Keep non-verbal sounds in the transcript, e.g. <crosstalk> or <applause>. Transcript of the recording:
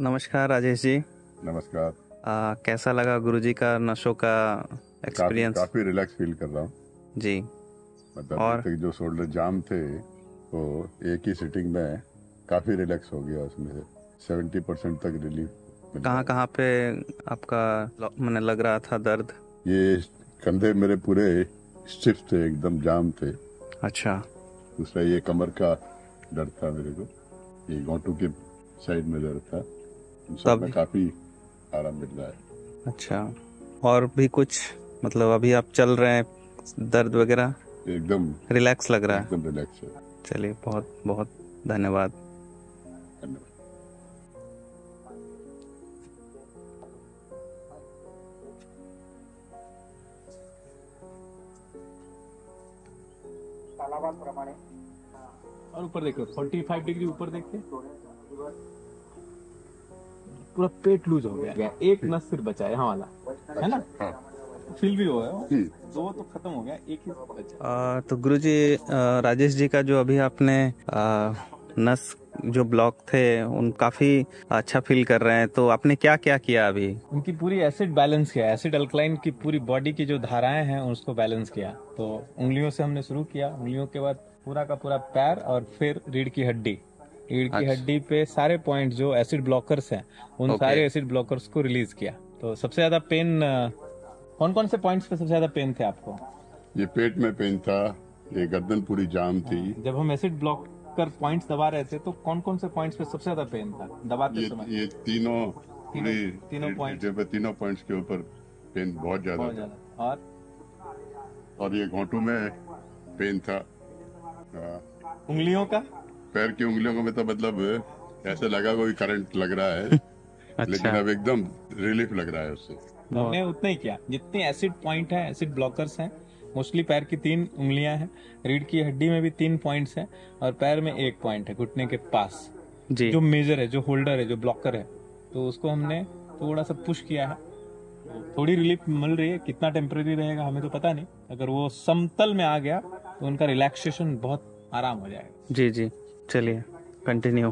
नमस्कार राजेश जी। नमस्कार। आ, कैसा लगा गुरुजी का नशों का काफ़ी एक्सपीरियंस काफ़ी रिलैक्स फील कर रहा हूँ। जी। मतलब और? तक जो शोल्डर जाम थे वो एक ही सिटिंग में काफ़ी रिलैक्स हो गया उसमें से। सेवेंटी परसेंट तक रिलीफ कहाँ कहाँ पे आपका मैंने लग रहा था दर्द? ये कंधे मेरे पूरे स्टिफ थे एकदम जाम थे। अच्छा। दूसरा ये कमर का दर्द था मेरे को। ये घोटू के साइड में दर्द था। सब तब- काफ़ी आराम मिल रहा है। अच्छा। और भी कुछ? मतलब अभी आप चल रहे हैं दर्द वगैरह? एकदम। रिलैक्स लग रहा है? एकदम रिलैक्स है। चलिए बहुत बहुत धन्यवाद। धन्यवाद। और ऊपर देखो 45 डिग्री ऊपर देखते पूरा पेट लूज हो गया। एक नस सिर्फ़ बचा है यहाँ वाला। है ना? हाँ। फील भी हो गया हम्म। दो तो खत्म हो गया एक ही बचा। तो गुरुजी आ, राजेश जी का जो अभी आपने आ, नस जो ब्लॉक थे उन काफ़ी अच्छा फील कर रहे हैं। तो आपने क्या क्या किया अभी? उनकी पूरी एसिड बैलेंस किया एसिड अल्कलाइन की पूरी बॉडी की जो धाराएँ हैं उसको बैलेंस किया। तो उंगलियों से हमने शुरू किया। उंगलियों के बाद पूरा का पूरा पैर और फिर रीढ़ की हड्डी। रीढ़ की अच्छा। हड्डी पे सारे पॉइंट जो एसिड ब्लॉकर्स हैं उन Okay. सारे एसिड ब्लॉकर्स को रिलीज़ किया। तो सबसे ज़्यादा पेन कौन कौन से पॉइंट्स पे सबसे ज़्यादा पेन थे आपको? ये पेट में पेन था ये गर्दन पूरी जाम थी। जब हम एसिड ब्लॉक कर पॉइंट्स दबा रहे थे तो कौन कौन से पॉइंट्स पे सबसे ज़्यादा पेन था? दबाते ये समय। ये तीनों पूरी तीनों। जब तीनों पॉइंट्स के ऊपर पेन बहुत ज़्यादा था। और? और ये घोटू में पेन था। हाँ, उंगलियों का? पैर की उंगलियों को में तो मतलब ऐसा लगा कोई करंट लग रहा है। <laughs> अच्छा। लेकिन अब एकदम रिलीफ लग रहा है उससे। हमने उतना ही किया। जितने एसिड पॉइंट है एसिड ब्लॉकर्स हैं मोस्टली पैर की तीन उंगलियाँ हैं रीढ़ की हड्डी में भी तीन पॉइंट्स हैं और पैर में एक पॉइंट है घुटने के पास। जी। जो मेजर है जो होल्डर है जो ब्लॉकर है तो उसको हमने थोड़ा सा पुश किया है। तो थोड़ी रिलीफ मिल रही है कितना टेम्परेरी रहेगा हमें तो पता नहीं। अगर वो समतल में आ गया तो उनका रिलैक्सेशन बहुत आराम हो जाएगा। जी जी। चलिए कंटिन्यू